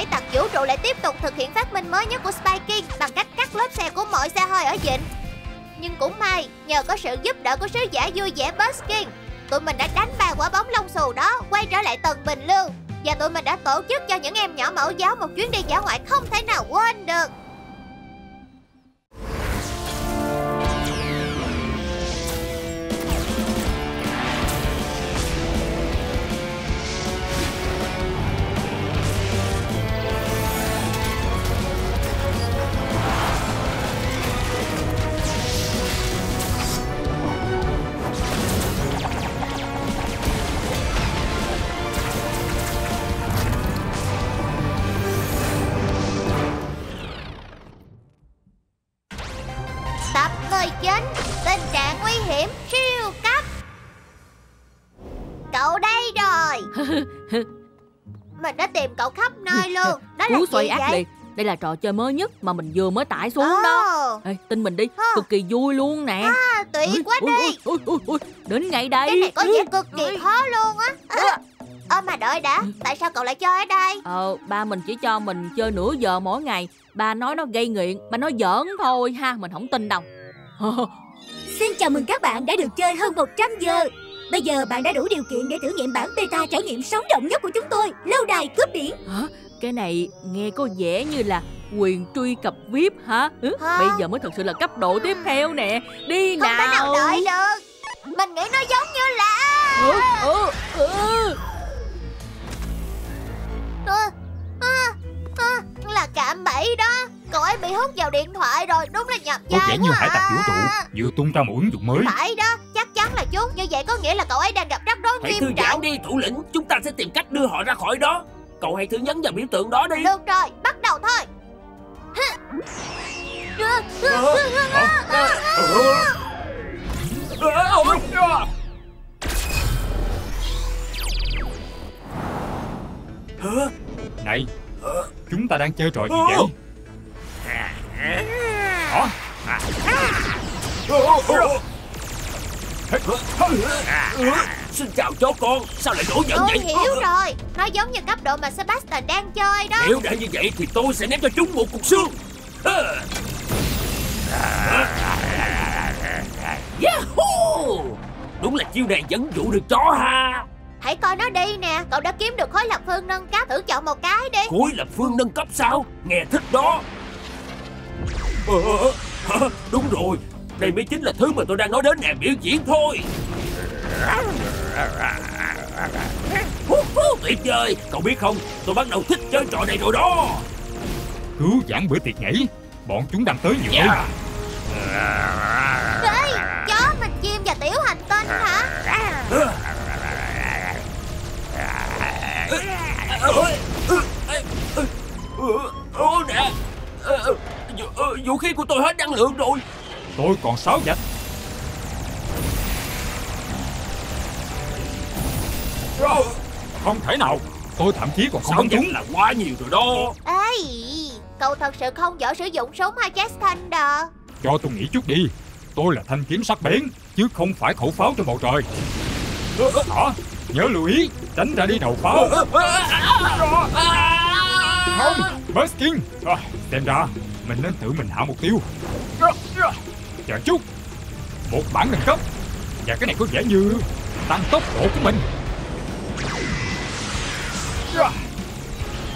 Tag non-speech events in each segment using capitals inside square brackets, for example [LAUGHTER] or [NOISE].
hải tặc vũ trụ lại tiếp tục thực hiện phát minh mới nhất của Spy King bằng cách cắt lớp xe của mọi xe hơi ở vịnh. Nhưng cũng may, nhờ có sự giúp đỡ của sứ giả vui vẻ Buskin, tụi mình đã đánh ba quả bóng lông xù đó, quay trở lại tầng bình lưu. Và tụi mình đã tổ chức cho những em nhỏ mẫu giáo một chuyến đi dã ngoại không thể nào quên được. Tập 19 Tình trạng nguy hiểm siêu cấp. Cậu đây rồi. [LAUGHS] Mình đã tìm cậu khắp nơi luôn. [LAUGHS] Đó là Cú xoay ác vậy? liệt. Đây là trò chơi mới nhất mà mình vừa mới tải xuống Ồ, đó Ê, tin mình đi, cực kỳ vui luôn nè. À, Tuyệt quá đi. ui, ui, ui, Đến ngay đây. Cái này có vẻ cực kỳ khó luôn á. Ơ. Mà đợi đã. Tại sao cậu lại chơi ở đây? Ờ, ba mình chỉ cho mình chơi nửa giờ mỗi ngày. Ba nói nó gây nghiện Mà nó giỡn thôi ha, mình không tin đâu Xin chào mừng các bạn đã được chơi hơn 100 giờ. Bây giờ bạn đã đủ điều kiện để thử nghiệm bản beta trải nghiệm sống động nhất của chúng tôi, lâu đài cướp biển. Hả? Cái này nghe có vẻ như là quyền truy cập VIP hả? Ừ? Hả? Bây giờ mới thật sự là cấp độ tiếp theo nè Đi Không thể nào nào đợi được Mình nghĩ nó giống như là hút vào điện thoại rồi Đúng là nhập Có vai vẻ như hải tặc à. vũ trụ vừa tung ra một ứng dụng mới. Phải đó Chắc chắn là chúng Như vậy có nghĩa là cậu ấy đang gặp rắc rối Hãy thư nghiêm giãn trọng. đi thủ lĩnh. Chúng ta sẽ tìm cách đưa họ ra khỏi đó. Cậu hãy thử nhấn vào biểu tượng đó đi. Được rồi Bắt đầu thôi. Này Chúng ta đang chơi trò gì vậy Xin chào chó con Sao lại nổi giận Tôi vậy? hiểu rồi Nó giống như cấp độ mà Sebastian đang chơi đó. Nếu đã như vậy thì tôi sẽ ném cho chúng một cục xương. Yahoo! Đúng là chiêu này dẫn dụ được chó ha. Hãy coi nó đi nè Cậu đã kiếm được khối lập phương nâng cấp Thử chọn một cái đi. Khối lập phương nâng cấp sao? Nghe thích đó ờ, hả? Đúng rồi Đây mới chính là thứ mà tôi đang nói đến nè Biểu diễn thôi Hú hú, Tuyệt vời Cậu biết không Tôi bắt đầu thích chơi trò này rồi đó Cứu giảng bữa tiệc nhảy Bọn chúng đang tới nhiều Yeah. Ê Chó mình chim và tiểu hành tinh hả Ô nè Ờ, vũ- ờ, khí của tôi hết năng lượng rồi Tôi còn sáu vạch Không thể nào Tôi thậm chí còn không bắn chúng là quá nhiều rồi đó Ê Cậu thật sự không giỏi sử dụng súng hay Jazz Thunder Cho tôi nghĩ chút đi Tôi là thanh kiếm sắc bén Chứ không phải khẩu pháo trên bầu trời Đó Nhớ lưu ý Tránh ra đi đầu pháo Không Buskin à, Xem ra mình nên tự mình hạ mục tiêu. Chờ chút. Một bản nâng cấp. Và cái này có vẻ như Tăng tốc độ của mình.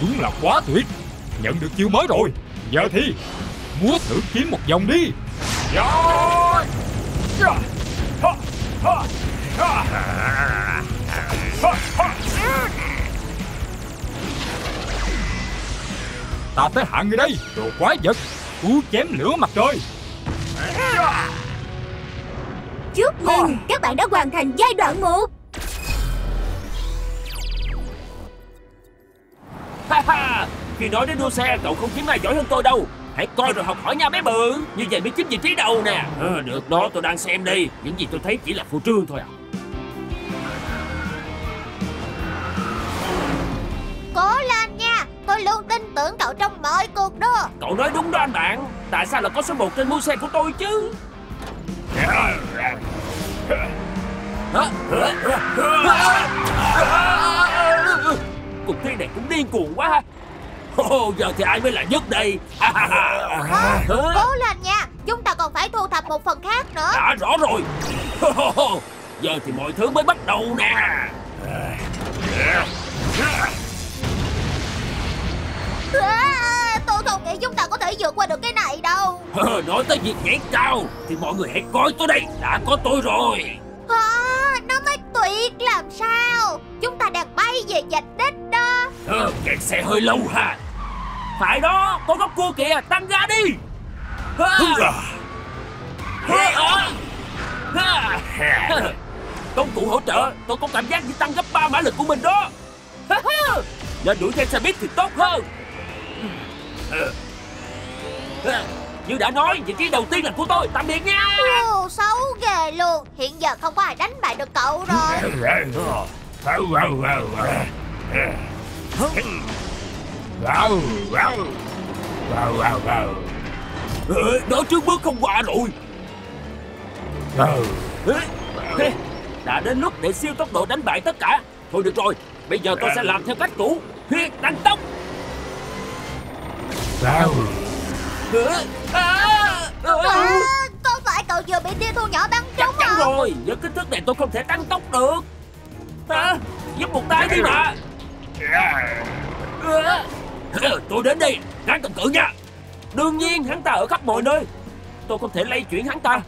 Đúng là quá tuyệt. Nhận được chiêu mới rồi. Giờ thì, Múa thử kiếm một vòng đi. Ta tới hạ người đây. Đồ quái vật. Cú chém lửa mặt trời. Chúc mừng, các bạn đã hoàn thành giai đoạn 1. Ha ha Khi nói đến đua xe cậu không kiếm ai giỏi hơn tôi đâu. Hãy coi rồi học hỏi nha bé bự. Như vậy mới chiếm vị trí đầu nè. Ờ, Được đó tôi đang xem đi Những gì tôi thấy chỉ là phô trương thôi à tưởng cậu trong mọi cuộc đua Cậu nói đúng đó anh bạn Tại sao là có số 1 trên mũ xe của tôi chứ? Cuộc thi này cũng điên cuồng quá ha Ồ, giờ thì ai mới là nhất đây? Hả? Cố lên nha Chúng ta còn phải thu thập một phần khác nữa Đã rõ rồi. Giờ thì mọi thứ mới bắt đầu nè. À, Tôi không nghĩ chúng ta có thể vượt qua được cái này đâu Nói tới việc nhảy cao thì mọi người hãy coi tôi đây, đã có tôi rồi. à, Nó mới tuyệt làm sao Chúng ta đang bay về dịch đích đó Ờ, kẹt xe hơi lâu ha. Phải đó, có góc cua kìa, tăng ga đi. Ha. Ha. Ha. Công cụ hỗ trợ, tôi có cảm giác như tăng gấp 3 mã lực của mình đó. Nên đuổi theo xe buýt thì tốt hơn. Ờ. Như đã nói, vị trí đầu tiên là của tôi, tạm biệt nha. Ồ, xấu ghê luôn Hiện giờ không có ai đánh bại được cậu rồi Ờ, Đó trước bước không qua rồi. Đã đến lúc để siêu tốc độ đánh bại tất cả Thôi được rồi Bây giờ tôi sẽ làm theo cách cũ Huyết tăng tốc Ờ, à, ờ, à, Có phải cậu vừa bị tia thu nhỏ bắn Chắc trúng chắn không? rồi Với kích thước này tôi không thể tăng tốc được. Hả? Giúp một tay đi mà. Ờ, [LAUGHS] Tôi đến đây Ráng cầm cự nha. Đương nhiên hắn ta ở khắp mọi nơi. Tôi không thể lay chuyển hắn ta.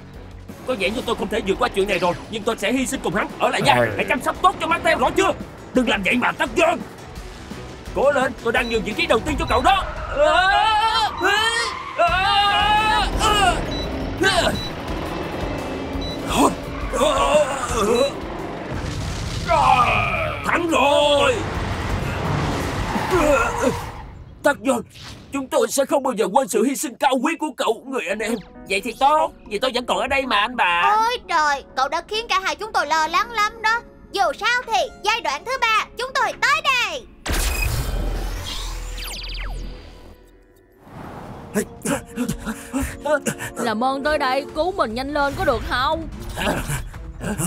Có vẻ như tôi không thể vượt qua chuyện này rồi Nhưng tôi sẽ hy sinh cùng hắn. Ở lại nha Hãy chăm sóc tốt cho Martel rõ chưa? Đừng làm vậy mà tất dân Cố lên, Tôi đang nhường vị trí đầu tiên cho cậu đó. Thắng rồi. Ờ, ờ. Tất nhiên, Chúng tôi sẽ không bao giờ quên sự hy sinh cao quý của cậu, Người anh em. Vậy thì tốt, Vì tôi vẫn còn ở đây mà, anh bà. Ôi trời, Cậu đã khiến cả hai chúng tôi lo lắng lắm đó. Dù sao thì giai đoạn thứ ba, Chúng tôi tới đây. Làm ơn tới đây cứu mình nhanh lên có được không?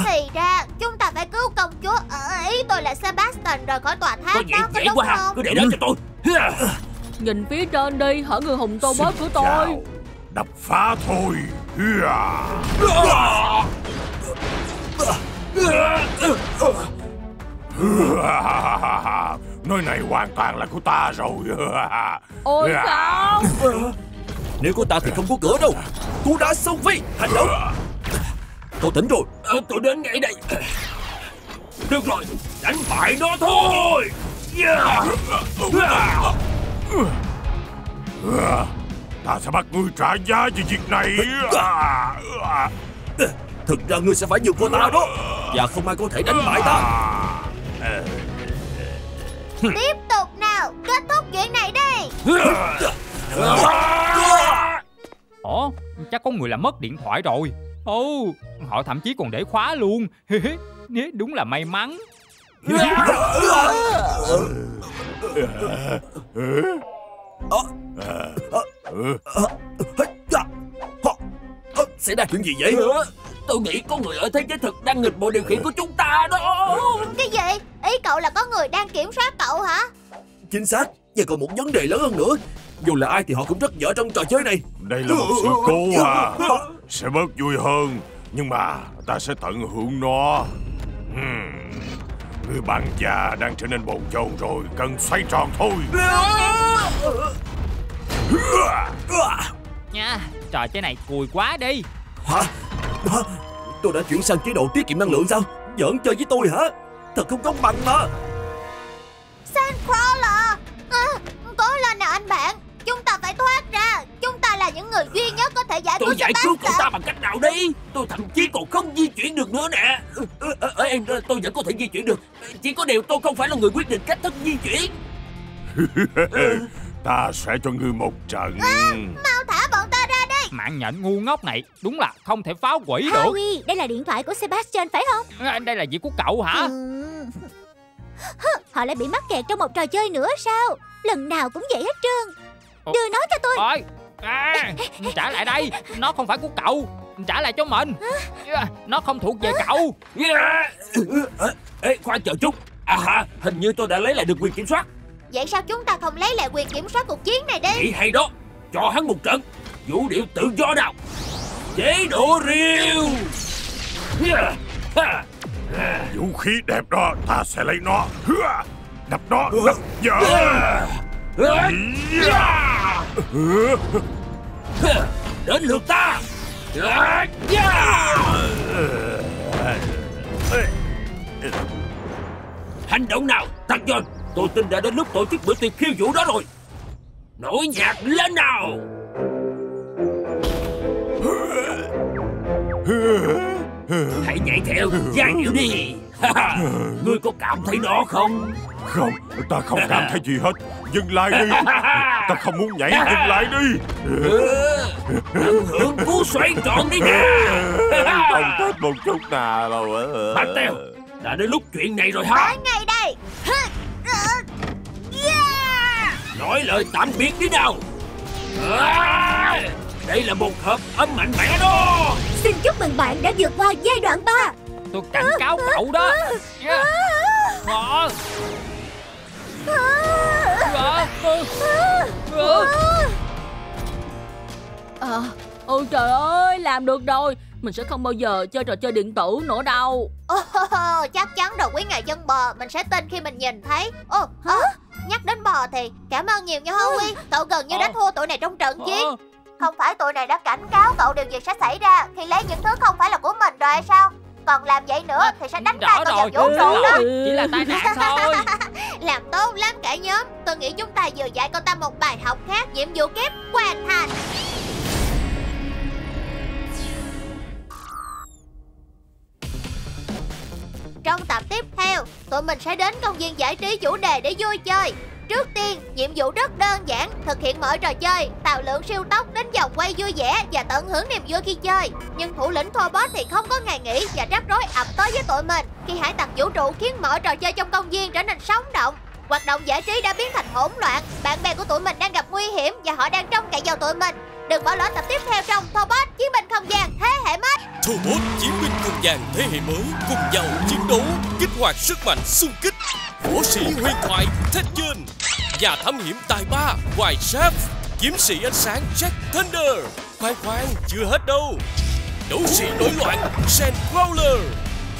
Thì ra chúng ta phải cứu công chúa. Ờ, Ý tôi là Sebastian rời khỏi tòa tháp đó Có đúng quá không? Cứ để đó cho tôi. Nhìn phía trên đi Hở người hùng tô bớt của tôi? Đập phá thôi [LAUGHS] Nơi này hoàn toàn là của ta rồi. [LAUGHS] Ôi không Nếu có ta thì không có cửa đâu. Cú đá sông phi Hành động. Tôi tỉnh rồi. Ờ, Tôi đến ngay đây. Được rồi Đánh bại nó thôi. Yeah. Ta sẽ bắt ngươi trả giá vì việc này. Thực ra ngươi sẽ phải vượt qua ta đó. Và không ai có thể đánh bại ta Tiếp tục nào Kết thúc chuyện này đi Ủa, chắc có người làm mất điện thoại rồi. Ồ, họ thậm chí còn để khóa luôn. [LAUGHS] Nếu đúng là may mắn. Xảy ra chuyện gì vậy Tôi nghĩ có người ở thế giới thực đang nghịch bộ điều khiển của chúng ta đó. Cái gì? Ý cậu là có người đang kiểm soát cậu hả? Chính xác. Và còn một vấn đề lớn hơn nữa. Dù là ai thì họ cũng rất dở trong trò chơi này. Đây là một sự cố à. [LAUGHS] Sẽ bớt vui hơn. Nhưng mà ta sẽ tận hưởng nó. Hmm. Người bạn già đang trở nên bồn chồn rồi. Cần xoay tròn thôi. Nha, trò chơi này cùi quá đi. Hả Hả? Tôi đã chuyển sang chế độ tiết kiệm năng lượng sao? Giỡn chơi với tôi hả? Thật không công bằng mà. Sandcrawler à, Cố lên nào anh bạn. Chúng ta phải thoát ra. Chúng ta là những người duy nhất có thể giải cứu Tôi giải cứu cậu ta bằng cách nào đi? Tôi thậm chí còn không di chuyển được nữa nè. Ờ, ờ, ờ, ờ, em ờ, tôi vẫn có thể di chuyển được. Chỉ có điều tôi không phải là người quyết định cách thức di chuyển. [LAUGHS] Ta sẽ cho ngươi một trận. Mau thả Mạng nhện ngu ngốc này, đúng là không thể phá hủy được. Harry, đây là điện thoại của Sebastian phải không? À, Đây là việc của cậu hả? Hứ, Họ lại bị mắc kẹt trong một trò chơi nữa sao? Lần nào cũng vậy hết trơn. Đưa nó cho tôi. Ôi, à, trả lại đây, nó không phải của cậu. Trả lại cho mình. À, Nó không thuộc về cậu. Yeah. Ê, khoan chờ chút À hả, hình như tôi đã lấy lại được quyền kiểm soát Vậy sao chúng ta không lấy lại quyền kiểm soát cuộc chiến này đi Nghĩ hay đó Cho hắn một trận Vũ điệu tự do nào. Chế độ riêu. Vũ khí đẹp đó Ta sẽ lấy nó. Đập nó Đập Dạ. Hưa. Đến lượt ta. Hành động nào Tăng John Tôi tin đã đến lúc tổ chức bữa tiệc khiêu vũ đó rồi. Nổi nhạc lên nào Hãy nhảy theo giai điệu đi. [LAUGHS] Ngươi có cảm thấy nó không? Không Ta không cảm thấy gì hết. Dừng lại đi. [LAUGHS] Ta không muốn nhảy Dừng lại đi. Tận hưởng cú xoay tròn đi nè [LAUGHS] Không thích một chút nào đâu Bạch Tèo Đã đến lúc chuyện này rồi hả Tới ngay đây. Yeah! Nói lời tạm biệt đi nào. À, Đây là một hợp âm mạnh mẽ đó. Xin chúc mừng bạn đã vượt qua giai đoạn 3 Tôi cảnh cáo cậu đó. Ờ. Ờ. Ôi trời ơi làm được rồi. Mình sẽ không bao giờ chơi trò chơi điện tử nữa đâu. Oh, chắc chắn rồi quý ngài chân bò. Mình sẽ tin khi mình nhìn thấy. Ồ, oh, nhắc đến bò thì Cảm ơn nhiều nha Huy Cậu gần như đã Ờ. thua tụi này trong trận chiến Ờ. Không phải tụi này đã cảnh cáo cậu điều gì sẽ xảy ra Khi lấy những thứ không phải là của mình rồi hay sao? Còn làm vậy nữa thì sẽ đánh tay cậu vào vũ trụ đó. Chỉ là tai nạn [LAUGHS] thôi. Làm tốt lắm cả nhóm Tôi nghĩ chúng ta vừa dạy cậu ta một bài học khác Nhiệm vụ kép hoàn thành. Trong tập tiếp theo Tụi mình sẽ đến công viên giải trí chủ đề để vui chơi Trước tiên, nhiệm vụ rất đơn giản Thực hiện mọi trò chơi Tạo lượng siêu tốc đến vòng quay vui vẻ Và tận hưởng niềm vui khi chơi. Nhưng thủ lĩnh Thobot thì không có ngày nghỉ Và rắc rối ập tới với tụi mình Khi hải tặc vũ trụ khiến mọi trò chơi trong công viên trở nên sống động. Hoạt động giải trí đã biến thành hỗn loạn Bạn bè của tụi mình đang gặp nguy hiểm Và họ đang trông cậy vào tụi mình. Đừng bỏ lỡ tập tiếp theo trong Thobot Chiến binh không gian thế hệ mới. Thobot chiến binh không gian thế hệ mới cùng nhau chiến đấu, kích hoạt sức mạnh xung kích võ sĩ huyền thoại Tekken nhà thám hiểm tài ba White Chef kiếm sĩ ánh sáng Jack Thunder. Khoan khoan, chưa hết đâu. Đấu sĩ nổi loạn Sandcrawler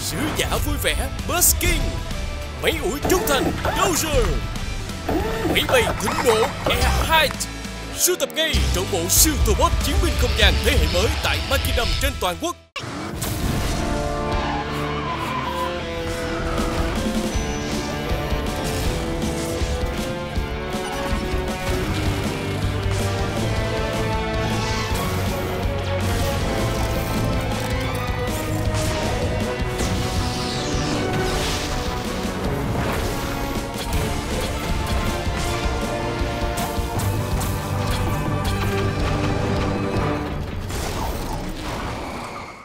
sứ giả vui vẻ Busking máy ủi trung thành Dozer máy bay thính nổ Air e Height. Sưu tập ngay trọn bộ siêu robot chiến binh không gian thế hệ mới tại Makinam trên toàn quốc.